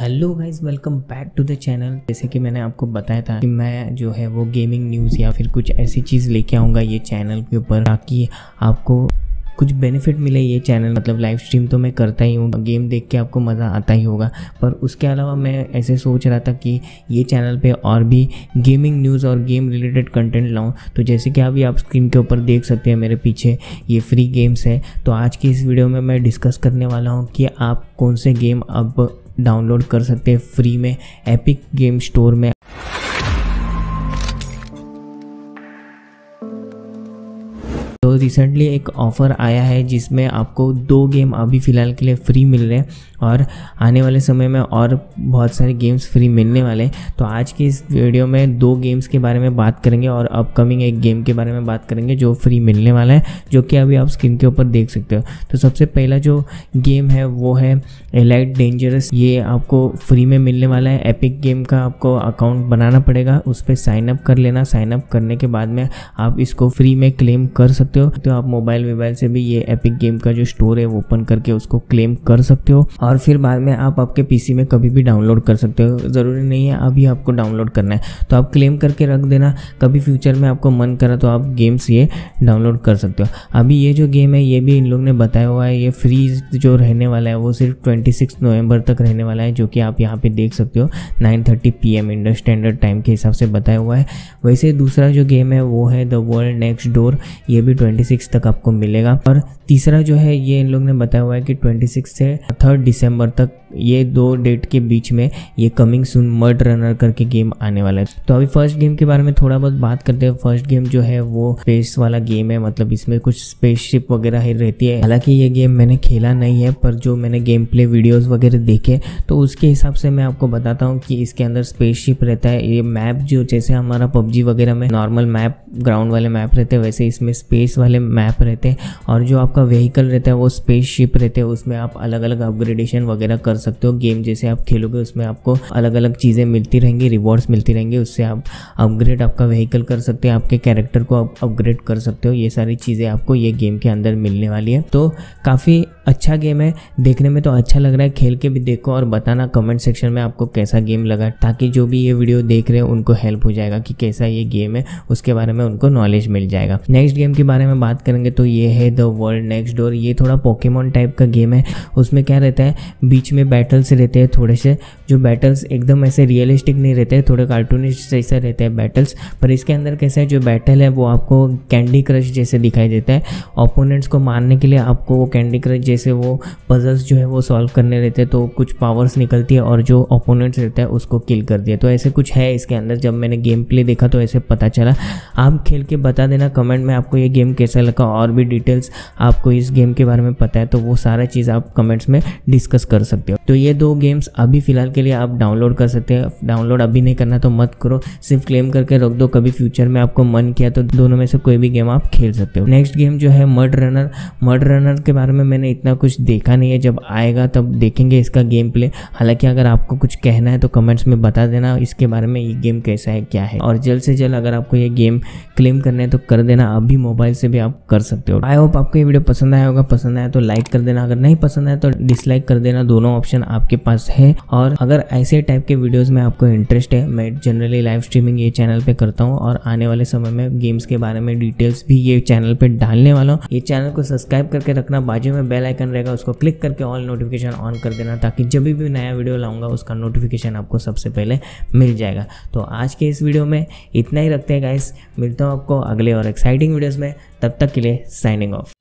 Hello guys, welcome back to the channel. जैसे कि मैंने आपको बताया था कि मैं जो है वो गेमिंग न्यूज़ या फिर कुछ ऐसी चीज़ लेके आऊँगा ये चैनल के ऊपर, ताकि आपको कुछ बेनिफिट मिले ये चैनल मतलब लाइव स्ट्रीम तो मैं करता ही हूँ गेम देख के आपको मज़ा आता ही होगा। पर उसके अलावा मैं ऐसे सोच रहा था कि ये चैनल पे और भी गेमिंग न्यूज़ और गेम रिलेटेड कंटेंट लाऊं। तो जैसे कि अभी आप स्क्रीन के ऊपर देख सकते हैं मेरे पीछे ये फ्री गेम्स है। तो आज की इस वीडियो में मैं डिस्कस करने वाला हूँ कि आप कौन से गेम अब डाउनलोड कर सकते हैं फ्री में एपिक गेम स्टोर में। रिसेंटली एक ऑफ़र आया है जिसमें आपको दो गेम अभी फ़िलहाल के लिए फ्री मिल रहे हैं और आने वाले समय में और बहुत सारे गेम्स फ्री मिलने वाले हैं। तो आज की इस वीडियो में दो गेम्स के बारे में बात करेंगे और अपकमिंग एक गेम के बारे में बात करेंगे जो फ्री मिलने वाला है, जो कि अभी आप स्क्रीन के ऊपर देख सकते हो। तो सबसे पहला जो गेम है वो है एलाइट डेंजरस ये आपको फ्री में मिलने वाला है। एपिक गेम का आपको अकाउंट बनाना पड़ेगा। उस पर साइनअप कर लेना। साइनअप करने के बाद में आप इसको फ्री में क्लेम कर सकते हो। तो आप मोबाइल मोबाइल से भी ये एपिक गेम का जो स्टोर है वो ओपन करके उसको क्लेम कर सकते हो। और फिर बाद में आप आपके पीसी में कभी भी डाउनलोड कर सकते हो। ज़रूरी नहीं है, अभी आपको डाउनलोड करना है। तो आप क्लेम करके रख देना। कभी फ्यूचर में आपको मन करा तो आप गेम्स ये डाउनलोड कर सकते हो। अभी ये जो गेम है, ये भी इन लोग ने बताया हुआ है। ये फ्री जो रहने वाला है, वो सिर्फ़ ट्वेंटी सिक्स नवंबर तक रहने वाला है, जो कि आप यहाँ पे देख सकते हो। Nine thirty P M Indian standard time के हिसाब से बताया हुआ है। वैसे दूसरा जो गेम है, वो है द वर्ल्ड नेक्स्ट डोर ये भी ट्वेंटी तक आपको मिलेगा। और तीसरा जो है, ये इन लोग ने बताया हुआ है कि ट्वेंटी से थर्ड दिसंबर तक ये दो डेट के बीच में ये कमिंग सुन मर्ड रनर करके गेम आने वाला है। तो अभी फ़र्स्ट गेम के बारे में थोड़ा बहुत बात करते हैं। फ़र्स्ट गेम जो है वो स्पेस वाला गेम है। मतलब इसमें कुछ स्पेसशिप वगैरह ही रहती है। हालाँकि ये गेम मैंने खेला नहीं है, पर जो मैंने गेम प्ले वीडियोज़ वगैरह देखे तो उसके हिसाब से मैं आपको बताता हूँ कि इसके अंदर स्पेसशिप रहता है। ये मैप जो जैसे हमारा पबजी वगैरह में नॉर्मल मैप ग्राउंड वाले मैप रहते हैं, वैसे इसमें स्पेस वाले मैप रहते हैं। और जो आपका व्हीकल रहता है, वो स्पेस शिप रहते हैं। उसमें आप अलग अलग अपग्रेडेशन वगैरह कर सकते हो। गेम जैसे आप खेलोगे, उसमें आपको अलग अलग चीज़ें मिलती रहेंगी रिवॉर्ड्स मिलती रहेंगी। उससे आप अपग्रेड आपका व्हीकल कर सकते हैं, आपके कैरेक्टर को आप अपग्रेड कर सकते हो। ये सारी चीज़ें आपको ये गेम के अंदर मिलने वाली है। तो काफ़ी अच्छा गेम है। देखने में तो अच्छा लग रहा है। खेल के भी देखो और बताना कमेंट सेक्शन में आपको कैसा गेम लगा, ताकि जो भी ये वीडियो देख रहे हैं, उनको हेल्प हो जाएगा कि कैसा ये गेम है। उसके बारे में उनको नॉलेज मिल जाएगा। नेक्स्ट गेम के बारे में बात करेंगे तो ये है द वर्ल्ड नेक्स्ट डोर ये थोड़ा पोकेमोन टाइप का गेम है। उसमें क्या रहता है, बीच में बैटल्स रहते हैं थोड़े से। जो बैटल्स एकदम ऐसे रियलिस्टिक नहीं रहते, थोड़े कार्टूनिस्ट जैसे रहते हैं बैटल्स पर इसके अंदर कैसा है, जो बैटल है वो आपको कैंडी क्रश जैसे दिखाई देता है। ओपोनेंट्स को मारने के लिए आपको वो कैंडी क्रश जैसे वो पजल्स जो है वो सॉल्व करने रहते हैं। तो कुछ पावर्स निकलती है और जो ओपोनेंट्स रहता है उसको किल कर दिया। तो ऐसे कुछ है इसके अंदर, जब मैंने गेम प्ले देखा तो ऐसे पता चला। आप खेल के बता देना कमेंट में आपको ये गेम कैसा लगा और भी डिटेल्स आपको इस गेम के बारे में पता है तो वो सारा चीज़ आप कमेंट्स में डिस्कस कर सकते हो। तो ये दो गेम्स अभी फ़िलहाल के लिए आप डाउनलोड कर सकते हैं। डाउनलोड अभी नहीं करना तो मत करो। सिर्फ़ क्लेम करके रख दो, कभी फ्यूचर में आपको मन किया तो दोनों में से कोई भी गेम आप खेल सकते हो। नेक्स्ट गेम जो है मर्ड रनर मर्ड रनर के बारे में मैंने इतना कुछ देखा नहीं है। जब आएगा तब देखेंगे इसका गेम प्ले हालाँकि अगर आपको कुछ कहना है तो कमेंट्स में बता देना इसके बारे में ये गेम कैसा है, क्या है। और जल्द से जल्द अगर आपको ये गेम क्लेम करना है तो कर देना। अभी मोबाइल से भी आप कर सकते हो। आई होप आपको ये वीडियो पसंद आया होगा। पसंद आया तो लाइक कर देना। अगर नहीं पसंद आया तो डिसलाइक कर देना। दोनों ऑप्शन आपके पास है। और अगर ऐसे टाइप के वीडियोस में आपको इंटरेस्ट है, मैं जनरली लाइव स्ट्रीमिंग ये चैनल पे करता हूँ और आने वाले समय में गेम्स के बारे में डिटेल्स भी ये चैनल पे डालने वाला हूँ। ये चैनल को सब्सक्राइब करके रखना, बाजू में बेल आइकन रहेगा, उसको क्लिक करके ऑल नोटिफिकेशन ऑन कर देना, ताकि जब भी नया वीडियो लाऊँगा, उसका नोटिफिकेशन आपको सबसे पहले मिल जाएगा। तो आज के इस वीडियो में इतना ही रखते हैं गाइस मिलता हूँ आपको अगले और एक्साइटिंग वीडियोज़ में। तब तक के लिए साइनिंग ऑफ़